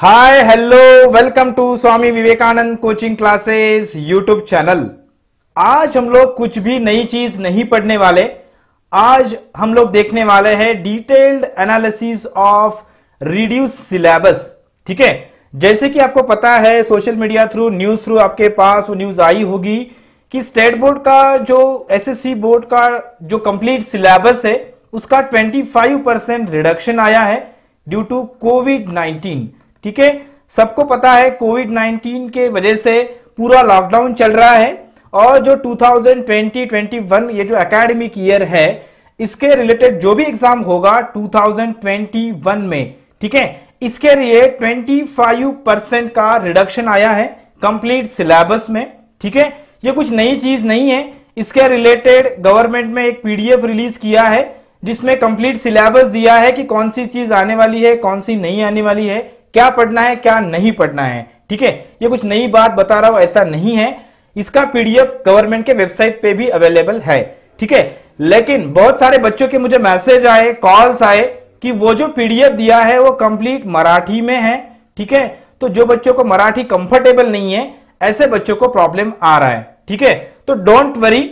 Hi hello welcome to Swami Vivekananda coaching classes YouTube channel आज हम लोग कुछ भी नई चीज़ नहीं पढ़ने वाले। आज हम लोग देखने वाले हैं detailed analysis of reduce syllabus ठीक है? जैसे कि आपको पता है social media through news through आपके पास वो न्यूज़ आई होगी कि स्टेट बोर्ड का जो एसएससी बोर्ड का जो कंप्लीट सिलेबस है, उसका 25 परसेंट रिडक्शन आया है ड्यू टू कोविड 19 ठीक है? सबको पता है कोविड 19 के वजह से पूरा लॉकडाउन चल रहा है और जो 2020-21 ये जो एकेडमिक ईयर है, इसके रिलेटेड जो भी एग्ज़ाम होगा 2021 में, ठीक है? इसके लिए 25 परसेंट का रिडक्शन आया है कंप्लीट सिलेबस में, ठीक है? ये कुछ नई चीज़ नहीं है। इसके रिलेटेड गवर्नमेंट में एक पीडीएफ रिलीज़ किया है, जिसमें कंप्लीट सिलेबस दिया है कि कौन सी चीज़ आने वाली है, कौन सी नहीं आने वाली है। क्या पढ़ना है, क्या नहीं पढ़ना है, ठीक है? ये कुछ नई बात बता रहा हूँ, ऐसा नहीं है। इसका पीडीएफ गवर्नमेंट के वेबसाइट पे भी अवेलेबल है, ठीक है? लेकिन बहुत सारे बच्चों के मुझे मैसेज आए, कॉल्स आए, कि वो जो पीडीएफ दिया है, वो कंप्लीट मराठी में है, ठीक है? तो जो बच्चों को मराठी कंफर्टेबल नहीं है, ऐसे बच्चों को प्रॉब्लम आ रहा है, ठीक है? तो डोंट वरी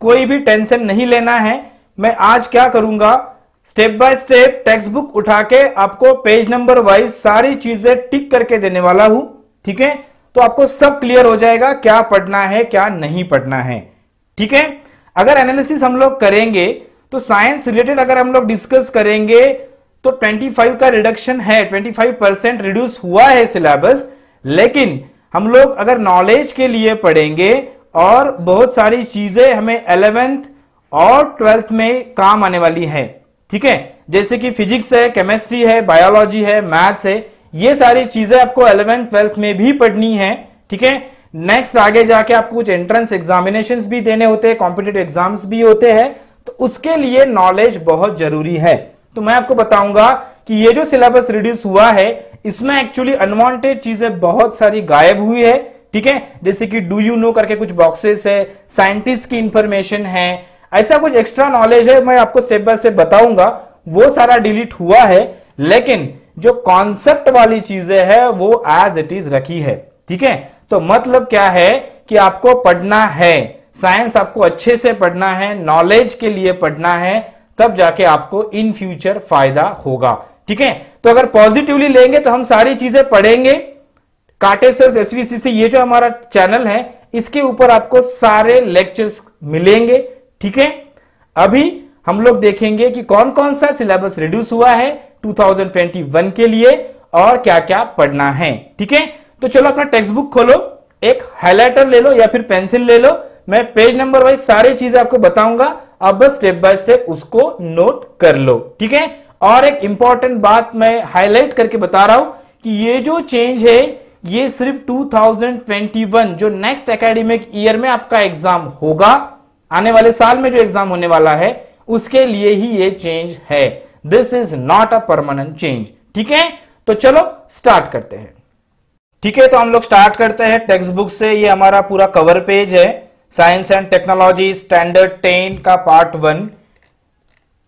कोई भी टेंशन नहीं लेना है। मैं आज क्या करूँगा? Step by step text book उठा के आपको पेज नंबर वाइज सारी चीज़ें टिक करके देने वाला हूँ, ठीक है? तो आपको सब क्लियर हो जाएगा क्या पढ़ना है, क्या नहीं पढ़ना है, ठीक है? अगर एनालिसिस हम लोग करेंगे तो साइंस रिलेटेड अगर हम लोग डिस्कस करेंगे तो 25 का रिडक्शन है 25 परसेंट रिड्यूस हुआ है सिलेबस लेकिन हम लोग अगर नॉलेज के लिए पढ़ेंगे और बहुत सारी चीज़ें हमें एलेवेंथ और ट्वेल्थ में काम आने वाली है ठीक है? जैसे कि फिजिक्स है केमिस्ट्री है बायोलॉजी है मैथ्स है, ये सारी चीज़ें आपको एलेवेंथ ट्वेल्थ में भी पढ़नी है, ठीक है? नेक्स्ट आगे जाके आपको कुछ एंट्रेंस एग्जामिनेशन भी देने होते हैं कॉम्पिटेटिव एग्ज़ाम्स भी होते हैं तो उसके लिए नॉलेज बहुत ज़रूरी है। तो मैं आपको बताऊँगा कि ये जो सिलेबस रिड्यूस हुआ है, इसमें एक्चुअली अनवांटेड चीज़ें बहुत सारी गायब हुई है, ठीक है? जैसे कि डू यू नो करके कुछ बॉक्सेस है साइंटिस्ट की इंफॉर्मेशन है ऐसा कुछ एक्स्ट्रा नॉलेज है, मैं आपको स्टेप बाय स्टेप बताऊँगा। वो सारा डिलीट हुआ है, लेकिन जो कॉन्सेप्ट वाली चीज़ें है, वो एज इट इज़ रखी है। ठीक है? तो मतलब क्या है कि आपको पढ़ना है। साइंस आपको अच्छे से पढ़ना है नॉलेज के लिए पढ़ना है, तब जाके आपको इन फ्यूचर फ़ायदा होगा। ठीक है? तो अगर पॉजिटिवली लेंगे तो हम सारी चीज़ें पढ़ेंगे। काटे सर एसवीसीसी ये जो हमारा चैनल है, इसके ऊपर आपको सारे लेक्चर्स मिलेंगे। ठीक है? अभी हम लोग देखेंगे कि कौन कौन सा सिलेबस रिड्यूस हुआ है 2021 के लिए और क्या क्या पढ़ना है, ठीक है? तो चलो अपना टेक्स्ट बुक खोलो, एक हाईलाइटर ले लो या फिर पेंसिल ले लो। मैं पेज नंबर वाइज सारी चीज़ें आपको बताऊँगा, अब बस स्टेप बाय स्टेप उसको नोट कर लो, ठीक है? और एक इंपॉर्टेंट बात मैं हाईलाइट करके बता रहा हूँ कि ये जो चेंज है, ये सिर्फ़ 2021 जो नेक्स्ट एकेडमिक ईयर में आपका एग्ज़ाम होगा आने वाले साल में जो एग्ज़ाम होने वाला है, उसके लिए ही ये चेंज है। This is not a permanent change ठीक है? तो चलो स्टार्ट करते हैं। ठीक है तो हम लोग स्टार्ट करते हैं टेक्स्ट बुक से। ये हमारा पूरा कवर पेज है। Science and technology standard ten का पार्ट वन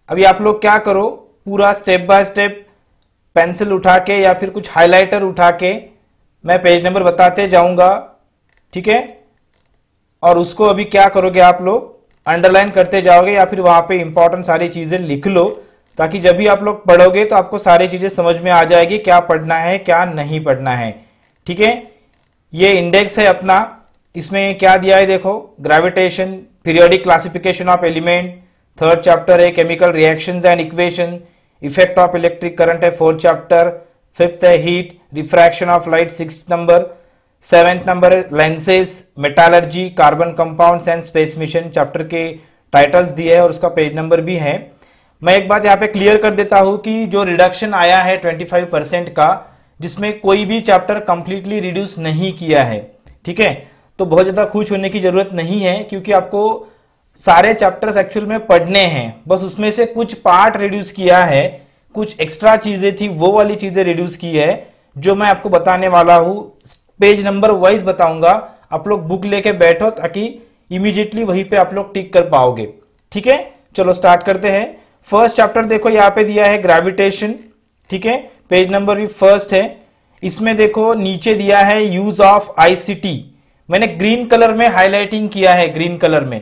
अभी आप लोग क्या करो? पूरा स्टेप बाय स्टेप पेंसिल उठा के या फिर कुछ हाइलाइटर उठा के मैं पेज नंबर बताते जाऊँगा। ठीक है? और उसको अभी क्या करोगे आप लोग? अंडरलाइन करते जाओगे या फिर वहाँ पे इंपॉर्टेंट सारी चीज़ें लिख लो, ताकि जब भी आप लोग पढ़ोगे तो आपको सारी चीज़ें समझ में आ जाएगी क्या पढ़ना है, क्या नहीं पढ़ना है। ठीक है? ये इंडेक्स है अपना। इसमें क्या दिया है देखो? Gravitation periodic classification of element third chapter है chemical reactions and equation effect of electric current है फोर्थ चैप्टर फिफ्थ है heat refraction of light six number seventh number lenses metallurgy carbon compounds and space mission chapter के titles दिए हैं और उसका page number भी है। मैं एक बात यहाँ पे क्लियर कर देता हूँ कि जो रिडक्शन आया है 25 परसेंट का, जिसमें कोई भी चैप्टर कंप्लीटली रिड्यूस नहीं किया है, ठीक है? तो बहुत ज़्यादा खुश होने की ज़रूरत नहीं है, क्योंकि आपको सारे चैप्टर्स एक्चुअल में पढ़ने हैं। बस उसमें से कुछ पार्ट रिड्यूस किया है, कुछ एक्स्ट्रा चीज़ें थी, वो वाली चीज़ें रिड्यूस की है, जो मैं आपको बताने वाला हूँ। पेज नंबर वाइज बताऊँगा। आप लोग बुक लेके बैठो ताकि इमीडिएटली वहीं पे आप लोग टिक कर पाओगे। ठीक है? चलो स्टार्ट करते हैं। फ़र्स्ट चैप्टर देखो, यहाँ पे दिया है ग्रेविटेशन ठीक है? पेज नंबर भी फ़र्स्ट है। इसमें देखो, नीचे दिया है यूज़ ऑफ़ आईसीटी मैंने ग्रीन कलर में हाईलाइटिंग किया है ग्रीन कलर में।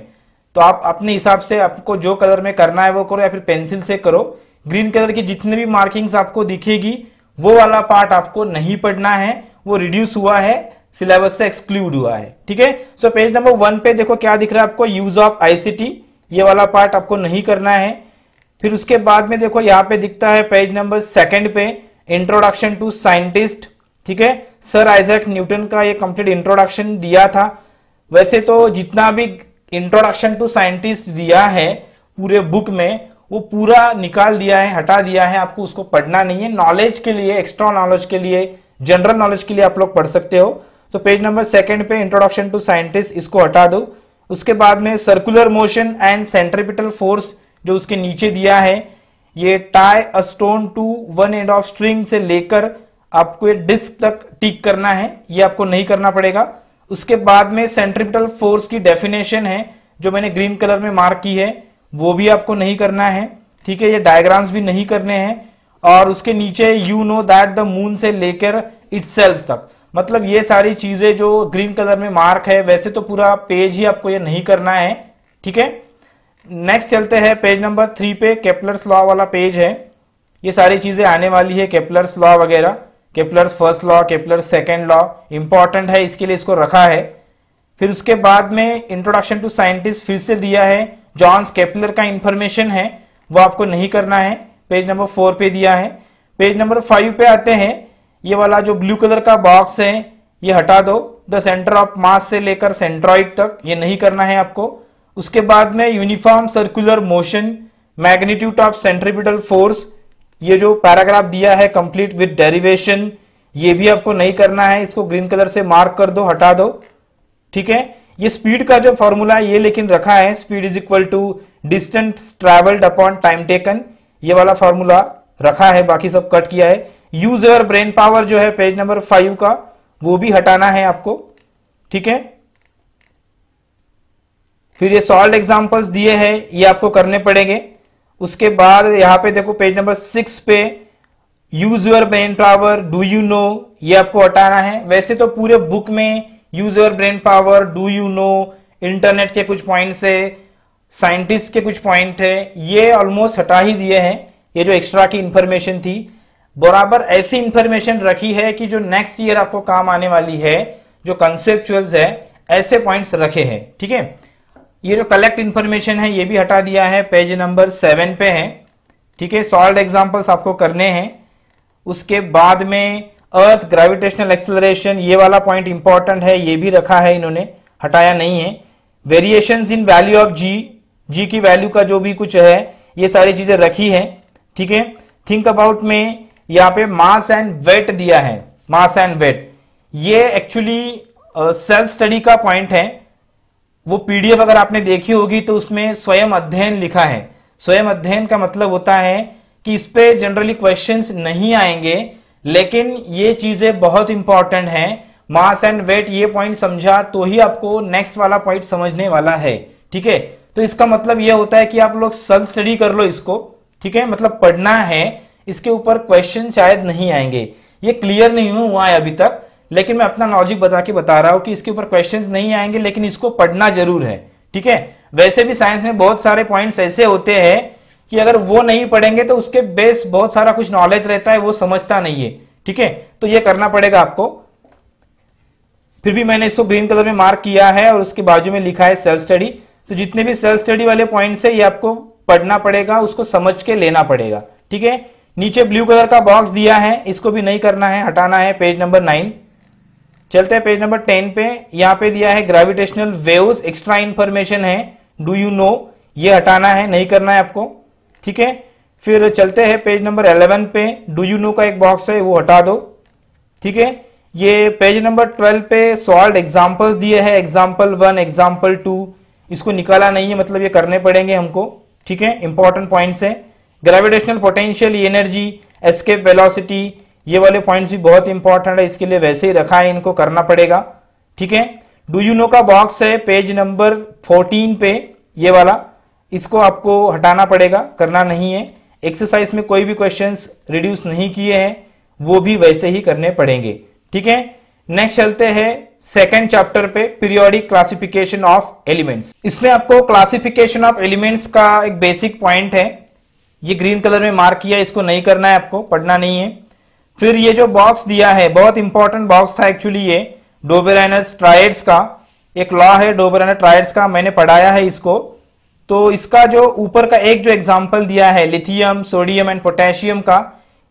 तो आप अपने हिसाब से आपको जो कलर में करना है वो करो या फिर पेंसिल से करो। ग्रीन कलर की जितने भी मार्किंग्स आपको दिखेगी, वो वाला पार्ट आपको नहीं पढ़ना है। वो रिड्यूस हुआ है सिलेबस से एक्सक्लूड हुआ है, ठीक है? सो पेज नंबर वन पे देखो क्या दिख रहा है आपको यूज़ ऑफ़ आईसीटी ये वाला पार्ट आपको नहीं करना है। फिर उसके बाद में देखो यहाँ पे दिखता है पेज नंबर सेकंड पे इंट्रोडक्शन टू साइंटिस्ट ठीक है? सर आइजक न्यूटन का ये कंप्लीट इंट्रोडक्शन दिया था। वैसे तो जितना भी इंट्रोडक्शन टू साइंटिस्ट दिया है, पूरे बुक में, वो पूरा निकाल दिया है, हटा दिया है, आपको उसको पढ़ना नहीं है। नॉलेज के लिए एक्स्ट्रा नॉलेज के लिए जनरल नॉलेज के लिए आप लोग पढ़ सकते हो। तो पेज नंबर सेकंड पे इंट्रोडक्शन टू साइंटिस्ट इसको हटा दो। उसके बाद में circular motion and centripetal force जो उसके नीचे दिया है, ये tie a stone to one end of string से लेकर आपको ये डिस्क तक टिक करना है। ये आपको नहीं करना पड़ेगा। उसके बाद में सेंट्रिपिटल फोर्स की डेफिनेशन है, जो मैंने ग्रीन कलर में मार्क की है, वो भी आपको नहीं करना है। ठीक है, ये डायग्राम्स भी नहीं करने हैं। और उसके नीचे you know that the moon से लेकर इट्स तक। मतलब ये सारी चीज़ें जो ग्रीन कलर में मार्क है, वैसे तो पूरा पेज ही आपको ये नहीं करना है, ठीक है? नेक्स्ट चलते हैं पेज नंबर थ्री पे केपलर्स लॉ वाला पेज है। ये सारी चीज़ें आने वाली है केपलर्स लॉ वगैरह। Kepler's first law Kepler's second law important है, इसके लिए इसको रखा है। फिर उसके बाद में इंट्रोडक्शन टू साइंटिस्ट फिर से दिया है। जॉन्स केपलर का इंफॉर्मेशन है, वो आपको नहीं करना है। पेज नंबर फोर पे दिया है। पेज नंबर फाइव पे आते हैं। ये वाला जो ब्लू कलर का बॉक्स है, ये हटा दो। द सेंटर ऑफ़ मास से लेकर सेंट्रॉइड तक, ये नहीं करना है आपको। उसके बाद में uniform circular motion magnitude of centripetal force ये जो पैराग्राफ दिया है कंप्लीट विद डेरिवेशन ये भी आपको नहीं करना है। इसको ग्रीन कलर से मार्क कर दो, हटा दो। ठीक है? ये स्पीड का जो फॉर्मूला ये लेकिन रखा है। Speed is equal to distance travelled upon time taken ये वाला फॉर्मूला रखा है, बाकी सब कट किया है। यूज़ योर ब्रेन पावर जो है पेज नंबर फाइव का, वो भी हटाना है आपको। ठीक है? फिर ये सॉल्व एग्जांपल्स दिए हैं, ये आपको करने पड़ेंगे। उसके बाद यहाँ पे देखो पेज नंबर सिक्स पे use your brain power do you know ये आपको हटाना है। वैसे तो पूरे बुक में use your brain power do you know internet के कुछ पॉइंट्स है। साइंटिस्ट के कुछ पॉइंट है। ये ऑलमोस्ट हटा ही दिए हैं। ये जो एक्स्ट्रा की इंफॉर्मेशन थी। बराबर ऐसी इंफॉर्मेशन रखी है कि जो नेक्स्ट ईयर आपको काम आने वाली है, जो कंसेप्चुअल्स है, ऐसे पॉइंट्स रखे हैं। ठीक है? ये जो कलेक्ट इंफॉर्मेशन है, ये भी हटा दिया है। पेज नंबर सेवन पे है। ठीक है? सॉल्व एग्जांपल्स आपको करने हैं। उसके बाद में अर्थ ग्रेविटेशनल एक्सेलरेशन ये वाला पॉइंट इंपॉर्टेंट है, ये भी रखा है इन्होंने। हटाया नहीं है। Variation in value of G G की वैल्यू का जो भी कुछ है, ये सारी चीज़ें रखी है, ठीक है? थिंक अबाउट में यहाँ पे मास एंड वेट दिया है मास एंड वेट ये एक्चुअली सेल्फ स्टडी का पॉइंट है। वो पीडीएफ अगर आपने देखी होगी तो उसमें स्वयं अध्ययन लिखा है। स्वयं अध्ययन का मतलब होता है कि इस पे जनरली क्वेश्चंस नहीं आएँगे, लेकिन ये चीज़ें बहुत इंपॉर्टेंट हैं। मास एंड वेट ये पॉइंट समझा तो ही आपको नेक्स्ट वाला पॉइंट समझने वाला है, ठीक है? तो इसका मतलब यह होता है कि आप लोग सेल्फ स्टडी कर लो इसको, ठीक है? मतलब पढ़ना है, इसके ऊपर क्वेश्चन शायद नहीं आएँगे। ये क्लियर नहीं हुआ है अभी तक, लेकिन मैं अपना लॉजिक बता के बता रहा हूँ कि इसके ऊपर क्वेश्चन नहीं आएँगे, लेकिन इसको पढ़ना ज़रूर है, ठीक है? वैसे भी साइंस में बहुत सारे पॉइंट्स ऐसे होते हैं कि अगर वो नहीं पढ़ेंगे तो उसके बेस बहुत सारा कुछ नॉलेज रहता है, वो समझता नहीं है, ठीक है? तो ये करना पड़ेगा आपको। फिर भी मैंने इसको ग्रीन कलर में मार्क किया है और उसके बाजू में लिखा है सेल्फ स्टडी तो जितने भी सेल्फ स्टडी वाले पॉइंट्स है, ये आपको पढ़ना पड़ेगा, उसको समझ के लेना पड़ेगा। ठीक है? नीचे ब्लू कलर का बॉक्स दिया है, इसको भी नहीं करना है, हटाना है पेज नंबर नाइन चलते हैं पेज नंबर टेन पे। यहाँ पे दिया है ग्रेविटेशनल वेव्स एक्स्ट्रा इंफॉर्मेशन है। डू यू नो ये हटाना है, नहीं करना है आपको। ठीक है? फिर चलते हैं पेज नंबर 11 पे। डू यू नो का एक बॉक्स है, वो हटा दो। ठीक है? ये पेज नंबर 12 पे सॉल्व एग्ज़ाम्पल दिए हैं। एग्ज़ाम्पल वन एग्ज़ाम्पल टू इसको निकाला नहीं है मतलब ये करने पड़ेंगे हमको, ठीक है? इंपॉर्टेंट पॉइंट्स है। Gravitational potential energy escape velocity ये वाले पॉइंट्स भी बहुत इंपॉर्टेंट है, इसके लिए वैसे ही रखा है, इनको करना पड़ेगा, ठीक है? डू यू नो का बॉक्स है पेज नंबर 14 पे, ये वाला, इसको आपको हटाना पड़ेगा, करना नहीं है। एक्सरसाइज में कोई भी क्वेश्चंस रिड्यूस नहीं किए हैं, वो भी वैसे ही करने पड़ेंगे, ठीक है? नेक्स्ट चलते हैं सेकेंड चैप्टर पे पीरियोडिक क्लासिफिकेशन ऑफ़ एलिमेंट्स। इसमें आपको क्लासिफिकेशन ऑफ़ एलिमेंट्स का एक बेसिक पॉइंट है। ये ग्रीन कलर में मार्क किया, इसको नहीं करना है आपको, पढ़ना नहीं है। फिर ये जो बॉक्स दिया है, बहुत इंपॉर्टेंट बॉक्स था एक्चुअली ये डोबेराइनस ट्राइड्स का। एक लॉ है डोबेराइनस ट्राइड्स का, मैंने पढ़ाया है इसको। तो इसका जो ऊपर का एक जो एग्ज़ाम्पल दिया है लिथियम सोडियम एंड पोटेशियम का,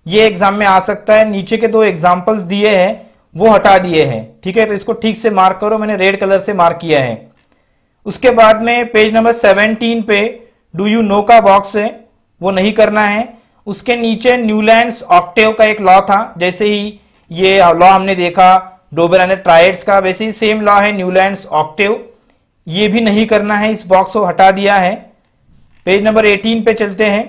ये एग्ज़ाम में आ सकता है। नीचे के दो एग्जाम्पल्स दिए हैं। वो हटा दिए हैं। ठीक है तो इसको ठीक से मार्क करो। मैंने रेड कलर से मार्क किया है। उसके बाद में पेज नंबर 17 पे डू यू नो का बॉक्स है? वो नहीं करना है। उसके नीचे न्यूलैंड ऑक्टेव का एक लॉ था। जैसे ही ये लॉ हमने देखा डोबेरा ने ट्राइड्स का, वैसे ही सेम लॉ है न्यूलैंड ऑक्टेव ये भी नहीं करना है। इस बॉक्स को हटा दिया है। पेज नंबर 18 पे चलते हैं।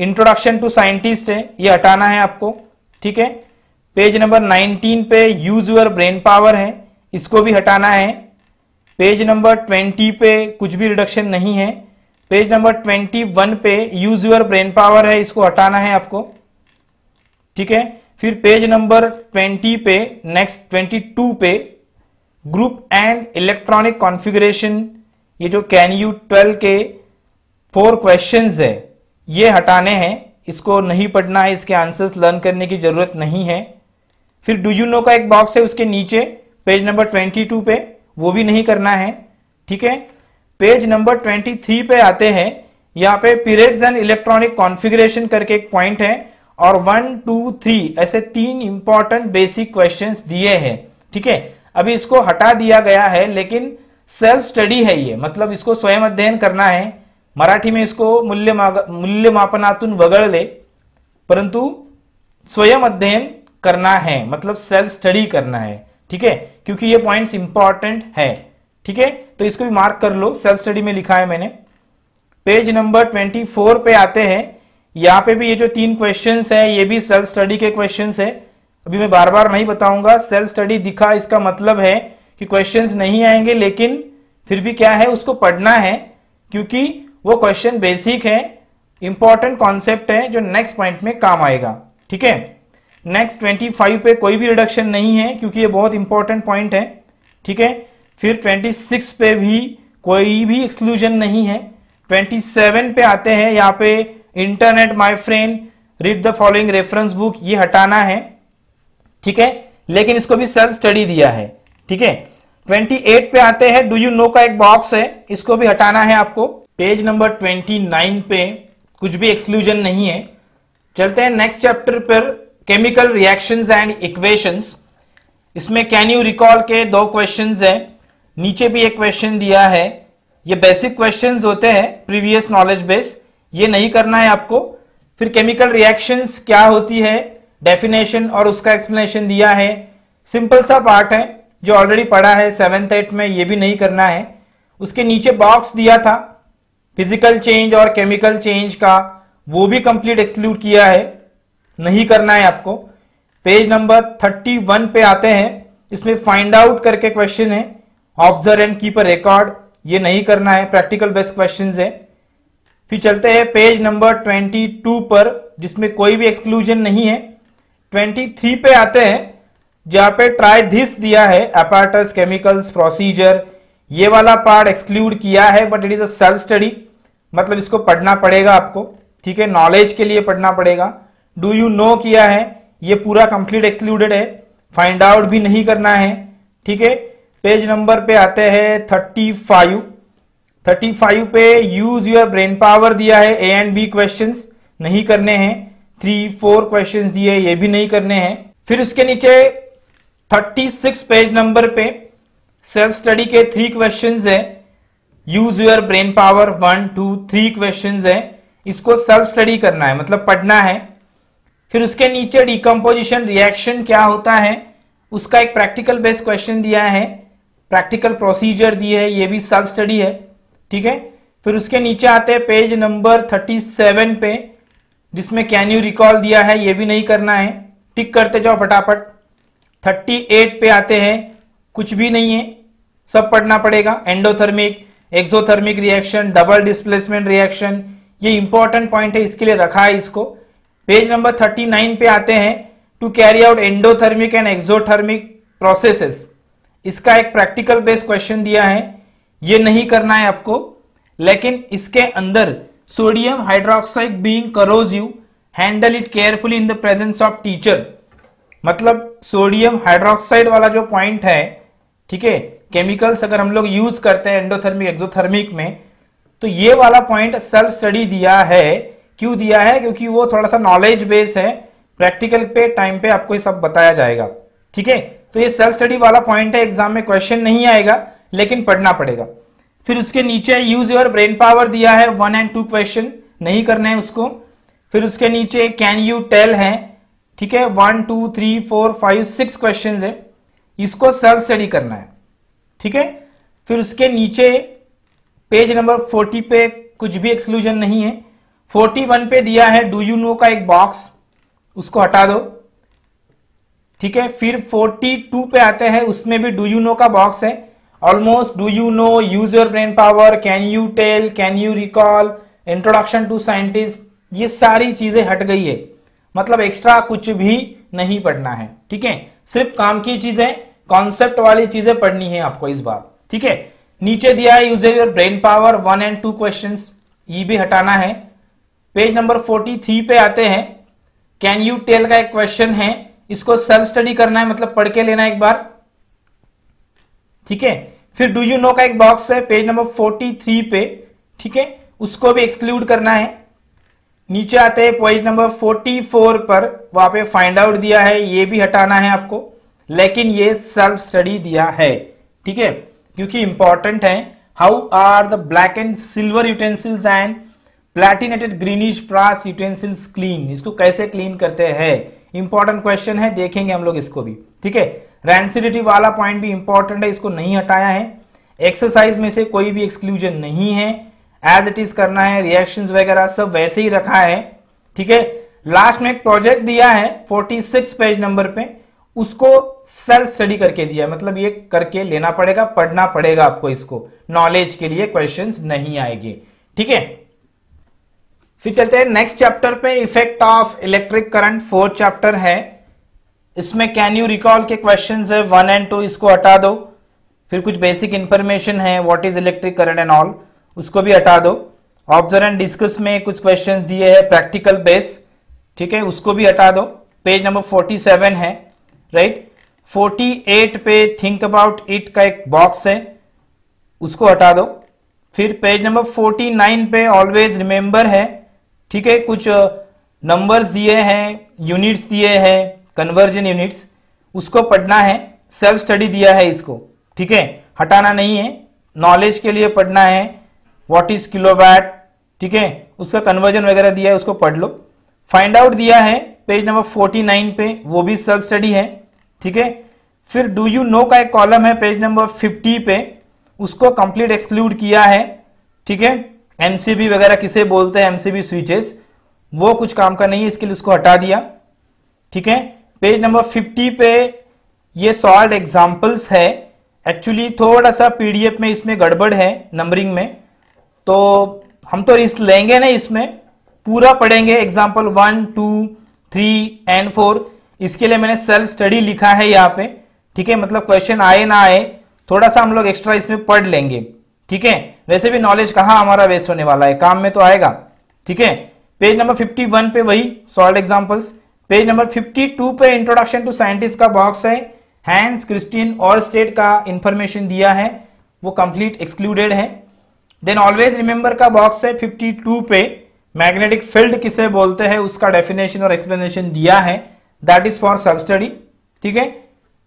इंट्रोडक्शन टू साइंटिस्ट है। ये हटाना है आपको। ठीक है? पेज नंबर 19 पे यूज़ यूर ब्रेन पावर है। इसको भी हटाना है। पेज नंबर 20 पे कुछ भी रिडक्शन नहीं है। पेज नंबर 21 पे यूज़ यूर ब्रेन पावर है। इसको हटाना है आपको। ठीक है? फिर पेज नंबर 20 पे नेक्स्ट 22 पे ग्रुप एंड इलेक्ट्रॉनिक कॉन्फ़िगरेशन ये जो कैन यू ट्वेल्व के फोर क्वेश्चंस है, ये हटाने हैं। इसको नहीं पढ़ना है। इसके आंसर्स लर्न करने की ज़रूरत नहीं है। फिर डू यू नो का एक बॉक्स है उसके नीचे, पेज नंबर 22 पे, वो भी नहीं करना है, ठीक है? पेज नंबर 23 पे आते हैं, यहाँ पे पीरियड्स एंड इलेक्ट्रॉनिक कॉन्फ़िगरेशन करके एक पॉइंट है, और वन टू थ्री ऐसे तीन इंपॉर्टेंट बेसिक क्वेश्चन दिए हैं, ठीक है? अभी इसको हटा दिया गया है, लेकिन सेल्फ स्टडी है ये मतलब इसको स्वयं अध्ययन करना है। मराठी में इसको मूल्य मूल्य मापनातून वगळले परंतु स्वयं अध्ययन करना है मतलब सेल्फ स्टडी करना है, ठीक है? क्योंकि ये पॉइंट्स इंपॉर्टेंट है, ठीक है? तो इसको भी मार्क कर लो सेल्फ स्टडी में लिखा है मैंने। पेज नंबर 24 पे आते हैं। यहाँ पे भी ये जो तीन क्वेश्चंस है, ये भी सेल्फ स्टडी के क्वेश्चंस है। अभी मैं बार बार नहीं बताऊँगा सेल्फ स्टडी दिखा, इसका मतलब है कि क्वेश्चंस नहीं आएँगे, लेकिन फिर भी क्या है, उसको पढ़ना है, क्योंकि वो क्वेश्चन बेसिक है इंपॉर्टेंट कॉन्सेप्ट है, जो नेक्स्ट पॉइंट में काम आएगा, ठीक है? नेक्स्ट 25 पे कोई भी रिडक्शन नहीं है, क्योंकि ये बहुत इंपॉर्टेंट पॉइंट है, ठीक है? फिर 26 पे भी कोई भी एक्सक्लूजन नहीं है। 27 पे आते हैं, यहाँ पे internet my friend read the following reference book ये हटाना है, ठीक है? लेकिन इसको भी सेल्फ स्टडी दिया है, ठीक है? 28 पे आते हैं डू यू नो का एक बॉक्स है, इसको भी हटाना है आपको। पेज नंबर 29 पे कुछ भी एक्सक्लूजन नहीं है। चलते हैं नेक्स्ट चैप्टर पर। केमिकल रिएक्शंस एंड इक्वेशंस इसमें कैन यू रिकॉल के दो क्वेश्चंस हैं। नीचे भी एक क्वेश्चन दिया है। ये बेसिक क्वेश्चंस होते हैं प्रीवियस नॉलेज बेस ये नहीं करना है आपको। फिर केमिकल रिएक्शंस क्या होती है? डेफिनेशन और उसका एक्सप्लेनेशन दिया है। सिंपल सा पार्ट है, जो ऑलरेडी पढ़ा है सेवेंथ एट में, ये भी नहीं करना है। उसके नीचे बॉक्स दिया था। फ़िज़िकल चेंज और केमिकल चेंज का, वो भी कंप्लीट एक्सक्लूड किया है। नहीं करना है आपको। पेज नंबर थर्टी वन पे आते हैं। इसमें फाइंड आउट करके क्वेश्चन है। Observe and keep a record ये नहीं करना है। प्रैक्टिकल बेस्ट क्वेश्चन है। फिर चलते हैं पेज नंबर 22 पर, जिसमें कोई भी एक्सक्लूजन नहीं है। 23 पे आते हैं। जहाँ पे ट्राई धिस दिया है। अपार्टस केमिकल्स प्रोसीजर ये वाला पार्ट एक्सक्लूड किया है but it is a self study मतलब इसको पढ़ना पड़ेगा आपको। ठीक है? नॉलेज के लिए पढ़ना पड़ेगा। डू यू नो किया है? ये पूरा कंप्लीट एक्सक्लूडेड है। फाइंड आउट भी नहीं करना है। ठीक है? पेज नंबर पे आते हैं थर्टी फाइव थर्टी फाइव पे यूज़ योर ब्रेन पावर दिया है ए एंड बी क्वेश्चन नहीं करने हैं। थ्री फोर क्वेश्चन दिए ये भी नहीं करने हैं। फिर उसके नीचे थर्टी सिक्स पेज नंबर पे सेल्फ स्टडी के थ्री क्वेश्चन है। Use your brain power one two three question है। इसको सेल्फ स्टडी करना है। मतलब पढ़ना है। फिर उसके नीचे डिकम्पोजिशन रिएक्शन क्या होता है? उसका एक प्रैक्टिकल बेस्ड क्वेश्चन दिया है। प्रैक्टिकल प्रोसीजर दिए है, ये भी सेल्फ स्टडी है, ठीक है? फिर उसके नीचे आते हैं पेज नंबर 37 पे, जिसमें कैन यू रिकॉल दिया है, ये भी नहीं करना है। टिक करते जाओ फटाफट। 38 पे आते हैं, कुछ भी नहीं है, सब पढ़ना पड़ेगा। Endothermic exothermic reaction double displacement reaction ये इंपॉर्टेंट पॉइंट है, इसके लिए रखा है इसको। पेज नंबर 39 पे आते हैं to carry out endothermic and exothermic processes इसका एक प्रैक्टिकल बेस्ड क्वेश्चन दिया है। ये नहीं करना है आपको, लेकिन इसके अंदर sodium hydroxide being corrosive handle it carefully in the presence of teacher मतलब सोडियम हाइड्रोक्साइड वाला जो पॉइंट है, ठीक है केमिकल्स अगर हम लोग यूज़ करते हैं एंडोथर्मिक एक्सोथर्मिक में तो ये वाला पॉइंट सेल्फ स्टडी दिया है क्यों दिया है? क्योंकि वो थोड़ा सा नॉलेज बेस है। प्रैक्टिकल पे टाइम पे आपको ये सब बताया जाएगा। ठीक है? तो ये सेल्फ स्टडी वाला पॉइंट है। एग्ज़ाम में क्वेश्चन नहीं आएगा, लेकिन पढ़ना पड़ेगा। फिर उसके नीचे यूज़ योर ब्रेन पावर दिया है। वन एंड टू क्वेश्चन नहीं करने हैं उसको। फिर उसके नीचे कैन यू टेल है। ठीक है? One two three four five six question है। इसको सेल्फ स्टडी करना है। ठीक है? फिर उसके नीचे पेज नंबर फोर्टी पे कुछ भी एक्सक्लूजन नहीं है। फोर्टी वन पे दिया है डू यू नो का एक बॉक्स उसको हटा दो। ठीक है, फिर फोर्टी टू पे आते हैं, उसमें भी डू यू नो का बॉक्स है। Almost do you know use your brain power can you tell can you recall introduction to scientist ये सारी चीज़ें हट गई है। मतलब एक्स्ट्रा कुछ भी नहीं पढ़ना है, ठीक है? सिर्फ़ काम की चीज़ें कॉन्सेप्ट वाली चीज़ें पढ़नी है आपको इस बार, ठीक है? नीचे दिया है use your brain power one and two question ये भी हटाना है। पेज नंबर फोर्टी थ्री पे आते हैं। कैन यू टेल का एक क्वेश्चन है। इसको सेल्फ स्टडी करना है मतलब पढ़ के लेना एक बार। ठीक है? फिर डू यू नो का एक बॉक्स है, पेज नंबर फोर्टी थ्री पे। ठीक है? उसको भी एक्सक्लूड करना है। नीचे आते हैं पेज नंबर फोर्टी फोर पर। वहाँ पे फाइंड आउट दिया है, ये भी हटाना है आपको। लेकिन ये सेल्फ स्टडी दिया है। ठीक है? क्योंकि इंपॉर्टेंट है। How are the black and silver utensils and platinated greenish brass utensils clean इसको कैसे क्लीन करते हैं? इंपॉर्टेंट क्वेश्चन है, देखेंगे हम लोग इसको भी। ठीक है? रेंसिडिटी वाला पॉइंट भी इंपॉर्टेंट है, इसको नहीं हटाया है। एक्सरसाइज में से कोई भी एक्सक्लूजन नहीं है। एज इट इज़ करना है रिएक्शंस वगैरह सब वैसे ही रखा है। ठीक है? लास्ट में एक प्रोजेक्ट दिया है 46 पेज नंबर पे। उसको सेल्फ स्टडी करके दिया मतलब ये करके लेना पड़ेगा, पढ़ना पड़ेगा आपको इसको। नॉलेज के लिए क्वेश्चंस नहीं आएँगे। ठीक है? फिर चलते हैं नेक्स्ट चैप्टर पे effect of electric current fourth chapter है। इसमें कैन यू रिकॉल के क्वेश्चन है? वन एंड टू इसको हटा दो। फिर कुछ बेसिक इंफॉर्मेशन है what is electric current and all उसको भी हटा दो। ऑब्ज़र्व एंड डिस्कस में कुछ क्वेश्चन दिए हैं प्रैक्टिकल बेस ठीक है? उसको भी हटा दो। पेज नंबर 47 है राइट 48 पे थिंक अबाउट इट का एक बॉक्स है, उसको हटा दो। फिर पेज नंबर 49 पे ऑलवेज रिमेंबर है ठीक है, कुछ नंबर्स दिए हैं यूनिट्स दिए हैं कन्वर्जन यूनिट्स उसको पढ़ना है सेल्फ स्टडी दिया है इसको, ठीक है? हटाना नहीं है नॉलेज के लिए पढ़ना है व्हाट इज़ किलोवैट ठीक है? उसका कन्वर्जन वगैरह दिया है, उसको पढ़ लो। फाइंड आउट दिया है पेज नंबर 49 पे, वो भी सेल्फ स्टडी है, ठीक है? फिर डू यू नो का एक कॉलम है पेज नंबर 50 पे, उसको कंप्लीट एक्सक्लूड किया है, ठीक है? एमसीबी वगैरह किसे बोलते हैं एमसीबी स्विचेस वो कुछ काम का नहीं है, इसके लिए उसको हटा दिया। ठीक है? पेज नंबर 50 पे ये सॉल्व एग्जांपल्स है। एक्चुअली थोड़ा सा पीडीएफ में इसमें गड़बड़ है नंबरिंग में। तो हम तो रिस्क लेंगे ना इसमें। पूरा पढ़ेंगे example one two three and four इसके लिए मैंने सेल्फ स्टडी लिखा है यहाँ पे। ठीक है? मतलब क्वेश्चन आए ना आए, थोड़ा सा हम लोग एक्स्ट्रा इसमें पढ़ लेंगे। ठीक है? वैसे भी नॉलेज कहाँ हमारा वेस्ट होने वाला है? काम में तो आएगा। ठीक है? पेज नंबर 51 पे वही सॉल्ड एग्जांपल्स पेज नंबर 52 पे इंट्रोडक्शन टू साइंटिस्ट का बॉक्स है। हैंस क्रिस्टियन और स्टेट का इंफॉर्मेशन दिया है। वो कंप्लीट एक्सक्लूडेड है। देन ऑलवेज रिमेंबर का बॉक्स है 52 पे। मैग्नेटिक फ़ील्ड किसे बोलते हैं? उसका डेफिनेशन और एक्सप्लेनेशन दिया है। That is for self study ठीक है?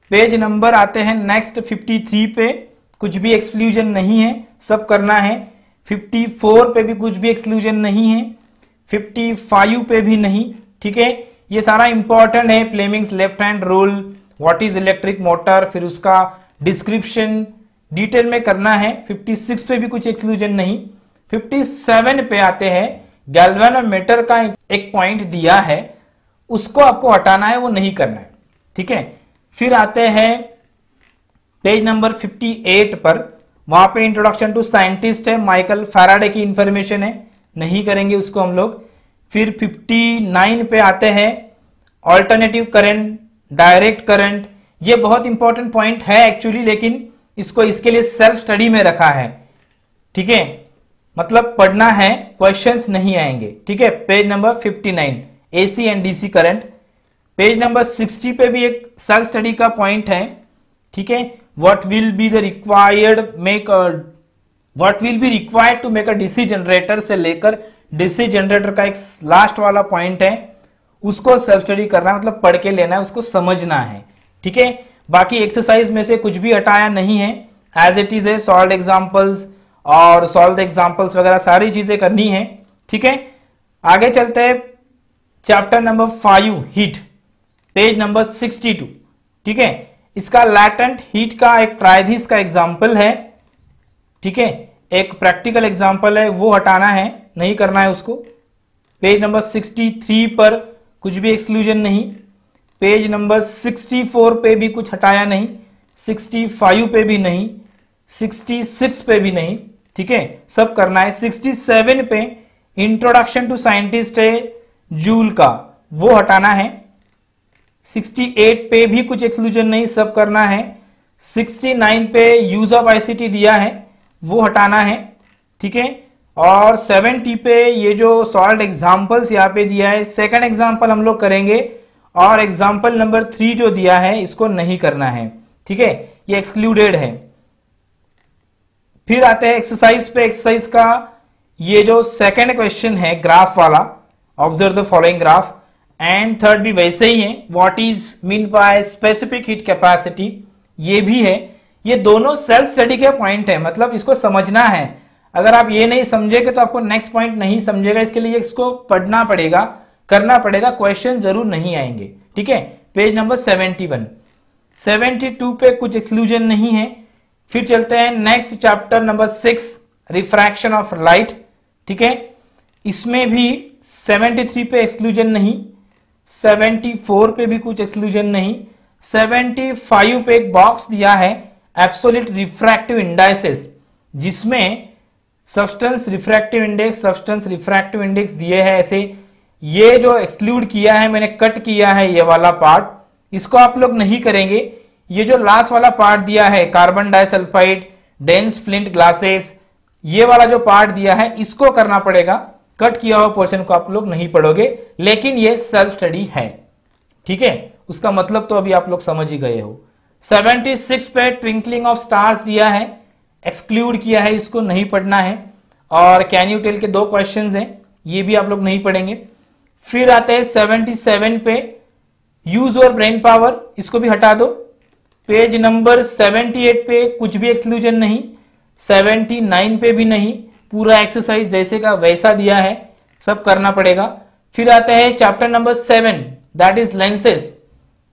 पेज नंबर आते हैं नेक्स्ट 53 पे। कुछ भी एक्सक्लूजन नहीं है। सब करना है। 54 पे भी कुछ भी एक्सक्लूजन नहीं है। 55 पे भी नहीं, ठीक है? ये सारा इंपॉर्टेंट है। Fleming's left hand rule what is electric motor फिर उसका डिस्क्रिप्शन डिटेल में करना है। 56 पे भी कुछ एक्सक्लूजन नहीं। 57 पे आते हैं। गैल्वेनोमीटर का एक पॉइंट दिया है। उसको आपको हटाना है, वो नहीं करना है। ठीक है? फिर आते हैं पेज नंबर 58 पर। वहाँ पे इंट्रोडक्शन टू साइंटिस्ट है माइकल फैराडे की इंफॉर्मेशन है। नहीं करेंगे उसको हम लोग। फिर 59 पे आते हैं ऑल्टरनेटिव करंट डायरेक्ट करंट ये बहुत इंपॉर्टेंट पॉइंट है एक्चुअली लेकिन इसको इसके लिए सेल्फ स्टडी में रखा है। ठीक है? मतलब पढ़ना है क्वेश्चंस नहीं आएँगे। ठीक है? Page number 59 AC and DC current page number 60 पे भी एक सेल्फ स्टडी का पॉइंट है। ठीक है? What will be the required make what will be required to make a DC generator से लेकर डीसी जनरेटर का एक लास्ट वाला पॉइंट है, उसको सेल्फ स्टडी करना है मतलब पढ़ के लेना है, उसको समझना है। ठीक है? बाकी एक्सरसाइज में से कुछ भी हटाया नहीं है। एज इट इज़ है सॉल्व एग्जाम्पल्स और सॉल्व एग्जाम्पल्स वगैरह सारी चीज़ें करनी है। ठीक है? आगे चलते हैं। Chapter number five heat page number sixty two ठीक है? इसका लैटेंट हीट का एक प्रायधिस का एग्ज़ाम्पल है, ठीक है? एक प्रैक्टिकल एग्ज़ाम्पल है, वो हटाना है, नहीं करना है उसको। पेज नंबर 63 पर कुछ भी एक्सक्लूजन नहीं। पेज नंबर 64 पे भी कुछ हटाया नहीं। 65 पे भी नहीं। 66 पे भी नहीं, ठीक है? सब करना है। 67 पे इंट्रोडक्शन टू साइंटिस्ट है जूल का। वो हटाना है। 68 पे भी कुछ एक्सक्लूजन नहीं, सब करना है। 69 पे यूज़ ऑफ़ आईसीटी दिया है, वो हटाना है, ठीक है? और 70 पे ये जो सॉल्व एग्जाम्पल्स यहाँ पे दिया है सेकंड एग्ज़ाम्पल हम लोग करेंगे, और एग्ज़ाम्पल नंबर थ्री जो दिया है, इसको नहीं करना है, ठीक है? ये एक्सक्लूडेड है। फिर आते हैं एक्सरसाइज पे। एक्सरसाइज का ये जो सेकंड क्वेश्चन है ग्राफ वाला observe the following graph and third भी वैसे ही है। What is mean by specific heat capacity ये भी है। ये दोनों सेल्फ स्टडी के पॉइंट है। मतलब इसको समझना है। अगर आप ये नहीं समझेंगे तो आपको नेक्स्ट पॉइंट नहीं समझेगा। इसके लिए इसको पढ़ना पड़ेगा। करना पड़ेगा। क्वेश्चन ज़रूर नहीं आएँगे। ठीक है? पेज नंबर 71 72 पे कुछ एक्सक्लूजन नहीं है। फिर चलते हैं next chapter number six refraction of light ठीक है? इसमें भी 73 पे एक्सक्लूजन नहीं। 74 पे भी कुछ एक्सक्लूजन नहीं 75 पे एक बॉक्स दिया है एब्सोल्यूट रिफ्रैक्टिव इंडाइसिस जिसमें substance refractive index substance refractive index दिए हैं ऐसे। ये जो एक्सक्लूड किया है, मैंने कट किया है ये वाला पार्ट इसको आप लोग नहीं करेंगे। ये जो लास्ट वाला पार्ट दिया है carbon disulphide dense flint glasses ये वाला जो पार्ट दिया है, इसको करना पड़ेगा। कट किया हुआ पोर्शन को आप लोग नहीं पढ़ोगे, लेकिन ये सेल्फ स्टडी है। ठीक है? उसका मतलब तो अभी आप लोग समझ ही गए हो। 76 पे ट्विंकलिंग ऑफ़ स्टार्स दिया है एक्सक्लूड किया है इसको, नहीं पढ़ना है। और कैन यू टेल के दो क्वेश्चंस हैं, ये भी आप लोग नहीं पढ़ेंगे। फिर आते हैं 77 पे यूज़ और ब्रेन पावर इसको भी हटा दो। पेज नंबर 78 पे कुछ भी एक्सक्लूजन नहीं 79 पे भी नहीं पूरा एक्सरसाइज जैसे का वैसा दिया है, सब करना पड़ेगा। फिर आता है chapter number seven that is lenses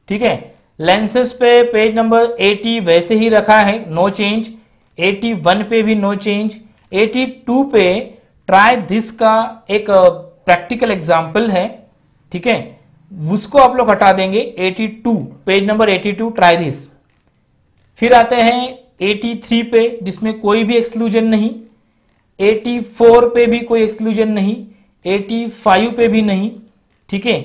ठीक है? लेंसेस पे पेज नंबर एटी वैसे ही रखा है नो चेंज 81 पे भी नो चेंज 82 पे ट्राई दिस का एक प्रैक्टिकल एग्ज़ाम्पल है। ठीक है? उसको आप लोग हटा देंगे 82 पेज नंबर 82 ट्राई दिस फिर आते हैं 83 पे, जिसमें कोई भी एक्सक्लूजन नहीं। 84 पे भी कोई एक्सक्लूजन नहीं 85 पे भी नहीं, ठीक है?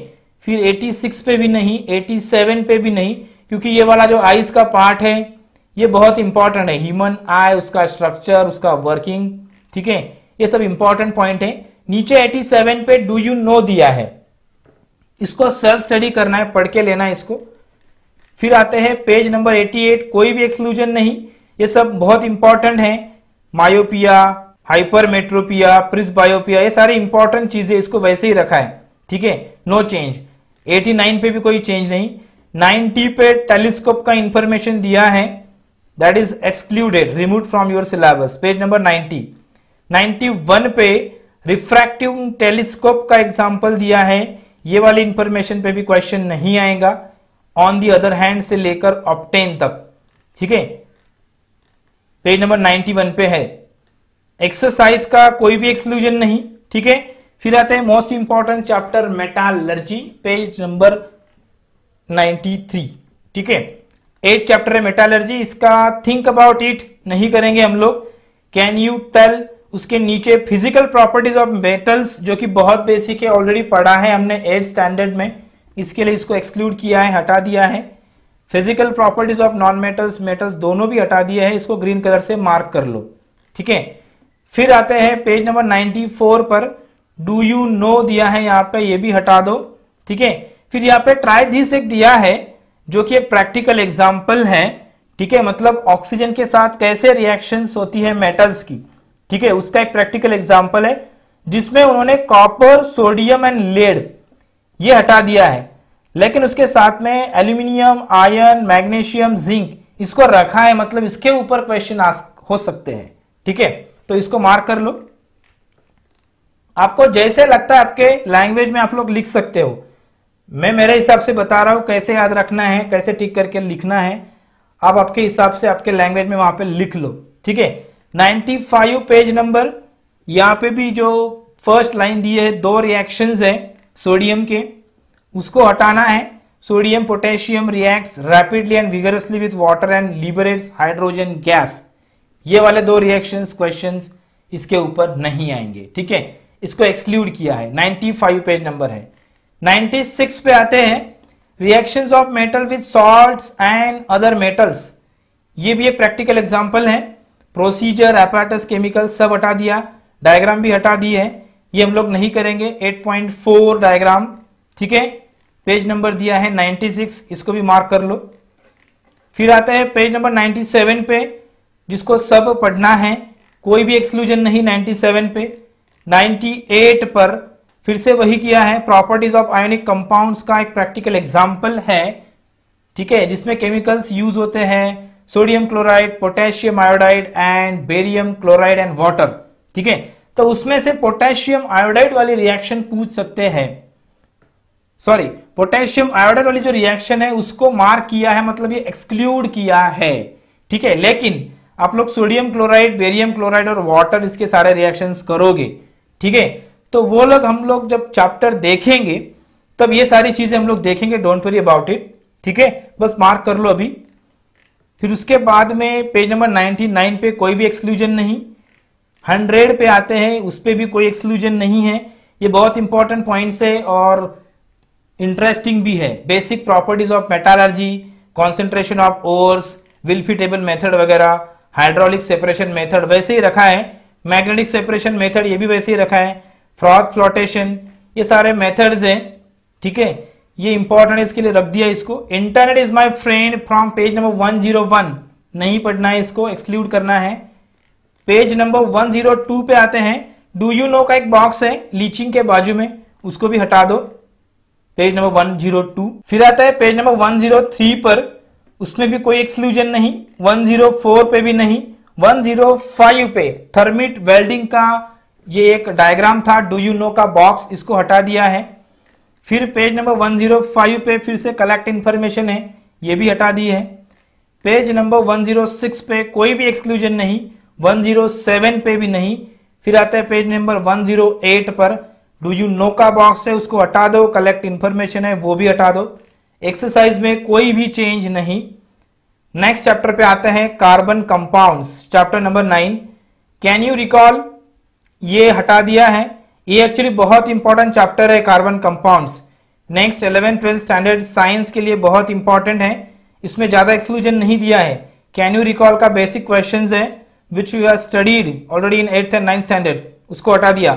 फिर 86 पे भी नहीं 87 पे भी नहीं, क्योंकि ये वाला जो आइस का पार्ट है, ये बहुत इंपॉर्टेंट है। ह्यूमन आई उसका स्ट्रक्चर उसका वर्किंग ठीक है? ये सब इंपॉर्टेंट पॉइंट है। नीचे 87 पे डू यू नो दिया है? इसको सेल्फ स्टडी करना है, पढ़ के लेना है इसको। फिर आते हैं पेज नंबर 88 कोई भी एक्सक्लूजन नहीं, ये सब बहुत इंपॉर्टेंट है। मायोपिया हाइपरमेट्रोपिया, प्रिस्बायोपिया, ये सारी इंपॉर्टेंट चीज़ें इसको वैसे ही रखा है। ठीक है? नो चेंज 89 पे भी कोई चेंज नहीं। 90 पे टेलीस्कोप का इंफॉर्मेशन दिया है। That is excluded remove from your syllabus page number 90 91 पे रिफ्रैक्टिव टेलीस्कोप का एग्जांपल दिया है। ये वाली इंफॉर्मेशन पे भी क्वेश्चन नहीं आएगा। ऑन दी अदर हैंड से लेकर ऑप्टेन तक। ठीक है? पेज नंबर 91 पे है। एक्सरसाइज का कोई भी एक्सक्लूजन नहीं, ठीक है? फिर आते हैं most important chapter metallurgy page number 93 ठीक है? एट चैप्टर है मेटालर्जी इसका थिंक अबाउट इट नहीं करेंगे हम लोग। कैन यू टेल उसके नीचे फ़िज़िकल प्रॉपर्टीज़ ऑफ़ मेटल्स जो कि बहुत बेसिक है ऑलरेडी पढ़ा है हमने एट स्टैंडर्ड में। इसके लिए इसको एक्सक्लूड किया है, हटा दिया है। Physical properties of non metals metals दोनों भी हटा दिया है, इसको ग्रीन कलर से मार्क कर लो, ठीक है? फिर आते हैं पेज नंबर 94 पर। डू यू नो दिया है यहाँ पे, ये भी हटा दो। ठीक है? फिर यहाँ पे ट्राई दिस एक दिया है, जो कि एक प्रैक्टिकल एग्ज़ाम्पल है। ठीक है? मतलब ऑक्सीजन के साथ कैसे रिएक्शन होती है मेटल्स की। ठीक है? उसका एक प्रैक्टिकल एग्ज़ाम्पल है, जिसमें उन्होंने कॉपर सोडियम एंड लेड ये हटा दिया है। लेकिन उसके साथ में एल्यूमिनियम आयरन मैग्नीशियम जिंक इसको रखा है मतलब इसके ऊपर क्वेश्चन हो सकते हैं। ठीक है? तो इसको मार्क कर लो। आपको जैसे लगता है आपके लैंग्वेज में आप लोग लिख सकते हो। मैं मेरे हिसाब से बता रहा हूँ कैसे याद रखना है, कैसे टिक करके लिखना है। आप आपके हिसाब से आपके लैंग्वेज में वहाँ पे लिख लो, ठीक है? 95 पेज नंबर यहाँ पे भी जो फ़र्स्ट लाइन दी है, दो रिएक्शंस है सोडियम के। उसको हटाना है। Sodium potassium reacts rapidly and vigorously with water and liberates hydrogen gas ये वाले दो रिएक्शन क्वेश्चन इसके ऊपर नहीं आएँगे, ठीक है? इसको एक्सक्लूड किया है। 95 पेज नंबर है। 96 पे आते हैं। Reactions of metal with salts and other metals ये भी एक प्रैक्टिकल एग्जांपल है। प्रोसीजर एपाटस केमिकल सब हटा दिया। डायग्राम भी हटा दिए है। ये हम लोग नहीं करेंगे। 8.4 डायग्राम ठीक है? पेज नंबर दिया है 96 इसको भी मार्क कर लो। फिर आता है पेज नंबर 97 पे। जिसको सब पढ़ना है, कोई भी एक्सक्लूजन नहीं 97 पे। 98 पर फिर से वही किया है प्रॉपर्टीज़ ऑफ़ आयोनिक कंपाउंड्स का एक प्रैक्टिकल एग्ज़ाम्पल है। ठीक है, जिसमें केमिकल्स यूज़ होते हैं sodium chloride potassium iodide and barium chloride and water ठीक है तो उसमें से पोटेशियम आयोडाइड वाली रिएक्शन पूछ सकते हैं। सॉरी पोटेशियम आयोडाइड वाली जो रिएक्शन है, उसको मार्क किया है मतलब ये एक्सक्लूड किया है। ठीक है, लेकिन आप लोग सोडियम क्लोराइड, बेरियम क्लोराइड और वाटर इसके सारे रिएक्शंस करोगे, ठीक है? तो वो लोग हम लोग जब चैप्टर देखेंगे, तब ये सारी चीज़ें हम लोग देखेंगे डोंट वरी अबाउट इट ठीक है? बस मार्क कर लो अभी। फिर उसके बाद में पेज नंबर 99 पे कोई भी एक्सक्लूजन नहीं 100 पे आते हैं, उस पर भी कोई एक्सक्लूजन नहीं है। ये बहुत इंपॉर्टेंट पॉइंट्स है और इंटरेस्टिंग भी है। Basic properties of metallurgy concentration of ores Wilfley table method वगैरह हाइड्रोलिक सेपरेशन मेथड वैसे ही रखा है, मैग्नेटिक सेपरेशन मेथड ये भी वैसे ही रखा है, फ्रॉथ फ्लोटेशन, ये सारे मेथड्स हैं, ठीक है? ये इंपॉर्टेंट इसके लिए रख दिया इसको। Internet is my friend from page number 101 नहीं पढ़ना है इसको एक्सक्लूड करना है। पेज नंबर 102 पे आते हैं। डू यू नो का एक बॉक्स है लीचिंग के बाजू में? उसको भी हटा दो। पेज नंबर 102 फिर आता है पेज नंबर 103 पर। उसमें भी कोई एक्सक्लूजन नहीं 104 पे भी नहीं 105 पे थर्मिट वेल्डिंग का ये एक डायग्राम था डू यू नो का बॉक्स इसको हटा दिया है। फिर पेज नंबर 105 पे फिर से कलेक्ट इंफॉर्मेशन है, ये भी हटा दी है। पेज नंबर 106 पे कोई भी एक्सक्लूजन नहीं 107 पे भी नहीं। फिर आता है पेज नंबर 108 पर डू यू नो का बॉक्स है, उसको हटा दो कलेक्ट इंफॉर्मेशन है, वो भी हटा दो। एक्सरसाइज में कोई भी चेंज नहीं। नेक्स्ट चैप्टर पे आते हैं carbon compounds chapter number nine can you recall ये हटा दिया है। ये एक्चुअली बहुत इंपॉर्टेंट चैप्टर है carbon compounds next eleven twelfth standard science के लिए बहुत इंपॉर्टेंट है। इसमें ज़्यादा एक्सक्लूजन नहीं दिया है। कैन यू रिकॉल का बेसिक क्वेश्चन है which you are studied already in eighth and ninth standard उसको हटा दिया।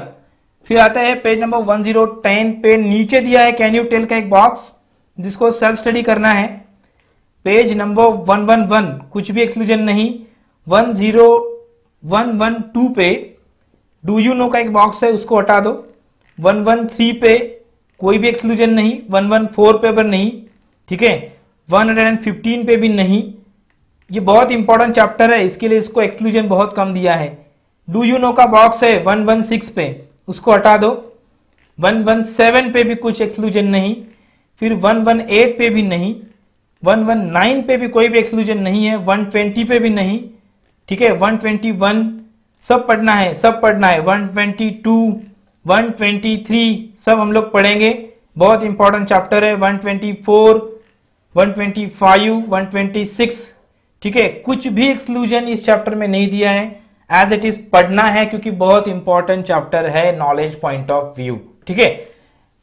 फिर आता है page number one zero ten पे नीचे दिया है। कैन यू टेल का एक बॉक्स जिसको सेल्फ स्टडी करना है page number one one one कुछ भी एक्सक्लूजन नहीं one zero one one two पे डू यू नो का एक बॉक्स है, उसको हटा दो वन वन थ्री पे कोई भी एक्सक्लूजन नहीं वन वन फोर पे पर नहीं, ठीक है वन हंड्रेड एंड फिफ्टीन पे भी नहीं, ये बहुत इंपॉर्टेंट चैप्टर है, इसके लिए इसको एक्सक्लूजन बहुत कम दिया है। डू यू नो का बॉक्स है वन वन सिक्स पे, उसको हटा दो 117 पे भी कुछ एक्सक्लूजन नहीं फिर 118 पे भी नहीं 119 पे भी कोई भी एक्सक्लूजन नहीं है 120 पे भी नहीं, ठीक है? 121 सब पढ़ना है, सब पढ़ना है। 122 123 सब हम लोग पढ़ेंगे। बहुत इंपॉर्टेंट चैप्टर है 124 125 126 ठीक है? कुछ भी एक्सक्लूजन इस चैप्टर में नहीं दिया है। एज इट इज़ पढ़ना है क्योंकि बहुत इंपॉर्टेंट चैप्टर है नॉलेज पॉइंट ऑफ़ व्यू ठीक है?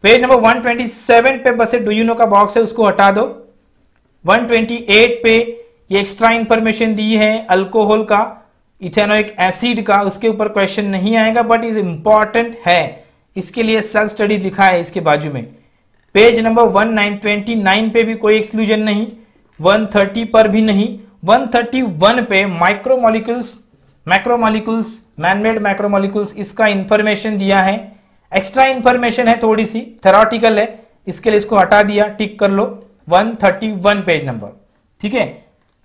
पेज नंबर 127 पे बस डू यू नो का बॉक्स है, उसको हटा दो। 128 पे ये एक्स्ट्रा इंफॉर्मेशन दी है अल्कोहल का इथेनोइक एसिड का, उसके ऊपर क्वेश्चन नहीं आएगा बट इज़ इंपॉर्टेंट है। इसके लिए सेल्फ स्टडी लिखा है इसके बाजू में। पेज नंबर 1929 पे भी कोई एक्सक्लूजन नहीं 130 पर भी नहीं 131 पे माइक्रोमोलिकुल्स मैक्रोमोलिकुल्स मैनमेड मैक्रोमोलिकुल्स इसका इंफॉर्मेशन दिया है। एक्स्ट्रा इंफॉर्मेशन है थोड़ी सी थेराटिकल है। इसके लिए इसको हटा दिया टिक कर लो। 131 पेज नंबर ठीक है?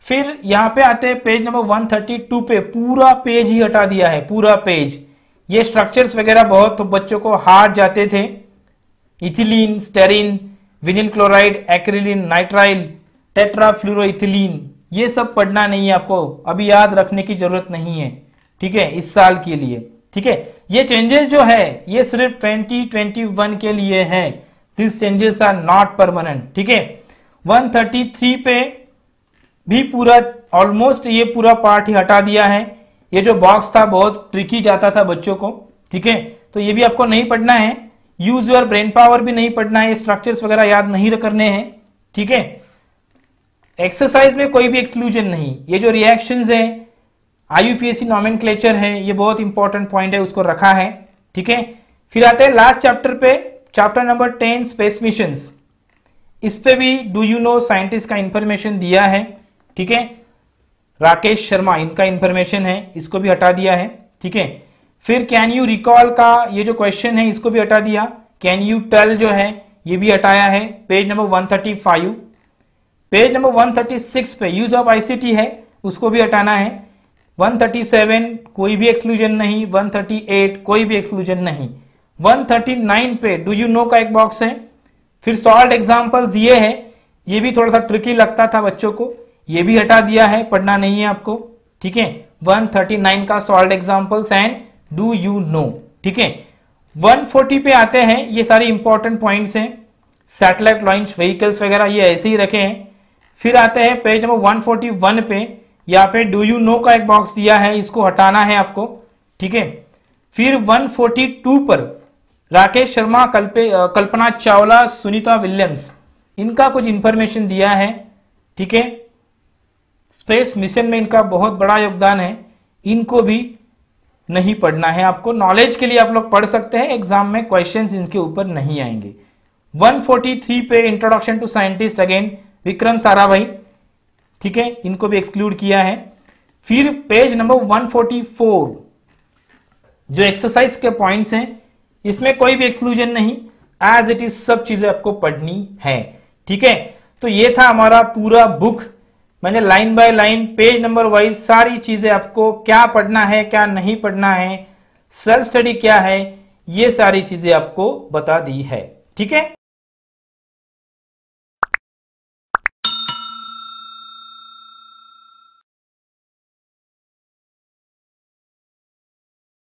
फिर यहाँ पे आते हैं पेज नंबर 132 पे पूरा पेज ही हटा दिया है, पूरा पेज ये स्ट्रक्चर्स वगैरह बहुत तो बच्चों को हार्ड जाते थे। Ethylene styrene vinyl chloride acrylonitrile tetrafluoroethylene ये सब पढ़ना नहीं है आपको। अभी याद रखने की ज़रूरत नहीं है। ठीक है? इस साल के लिए। ठीक है? ये चेंजेस जो है, ये सिर्फ़ 2021 के लिए है। This changes are not permanent ठीक है? 133 पे भी पूरा ऑलमोस्ट ये पूरा पार्ट ही हटा दिया है। ये जो बॉक्स था, बहुत ट्रिकी जाता था बच्चों को, ठीक है? तो ये भी आपको नहीं पढ़ना है। यूज़ योर ब्रेन पावर भी नहीं पढ़ना है स्ट्रक्चर्स वगैरह याद नहीं करने हैं, ठीक है? एक्सरसाइज में कोई भी एक्सक्लूजन नहीं। ये जो रिएक्शंस है आईयूपीएससी नॉमिन है, ये बहुत इंपॉर्टेंट पॉइंट है, उसको रखा है, ठीक है? फिर आते हैं लास्ट चैप्टर पे chapter number ten space mission इस पे भी डू यू नो साइंटिस्ट का इंफॉर्मेशन दिया है, ठीक है? राकेश शर्मा, इनका इंफॉर्मेशन है, इसको भी हटा दिया है, ठीक है? फिर कैन यू रिकॉल का ये जो क्वेश्चन है, इसको भी हटा दिया। कैन यू टेल जो है, ये भी हटाया है पेज नंबर 135 पेज नंबर 136 पे यूज़ ऑफ़ आईसीटी है, उसको भी हटाना है। 137 कोई भी एक्सक्लूजन नहीं 138 कोई भी एक्सक्लूजन नहीं। 139 पे, डू यू नो का एक बॉक्स है? फिर सॉल्ट एग्ज़ाम्पल दिए हैं। ये भी थोड़ा सा ट्रिकी लगता था बच्चों को। ये भी हटा दिया है, पढ़ना नहीं है आपको। ठीक है? 139 का salt examples and do you know. ठीक है? 140 पे आते हैं। ये सारे इंपॉर्टेंट पॉइंट्स हैं। सैटेलाइट लॉन्च व्हीकल्स वगैरह ये ऐसे ही रखे हैं। फिर आते हैं पेज नंबर 141 पे। यहाँ पे डू यू नो का एक बॉक्स दिया है, इसको हटाना है आपको, ठीक है? फिर 142 पर राकेश शर्मा, कल्पे कल्पना चावला, सुनीता विलियम्स, इनका कुछ इंफॉर्मेशन दिया है, ठीक है? स्पेस मिशन में इनका बहुत बड़ा योगदान है, इनको भी नहीं पढ़ना है आपको। नॉलेज के लिए आप लोग पढ़ सकते हैं एग्ज़ाम में क्वेश्चंस इनके ऊपर नहीं आएँगे। 143 पे introduction to scientist again Vikram Sarabhai. ठीक है? इनको भी एक्सक्लूड किया है। फिर पेज नंबर 144 जो एक्सरसाइज के पॉइंट्स हैं, इसमें कोई भी एक्सक्लूजन नहीं। एज इट इज़ सब चीज़ें आपको पढ़नी है। ठीक है? तो ये था हमारा पूरा बुक मैंने line by line page number wise सारी चीज़ें आपको क्या पढ़ना है, क्या नहीं पढ़ना है सेल्फ स्टडी क्या है, ये सारी चीज़ें आपको बता दी है। ठीक है?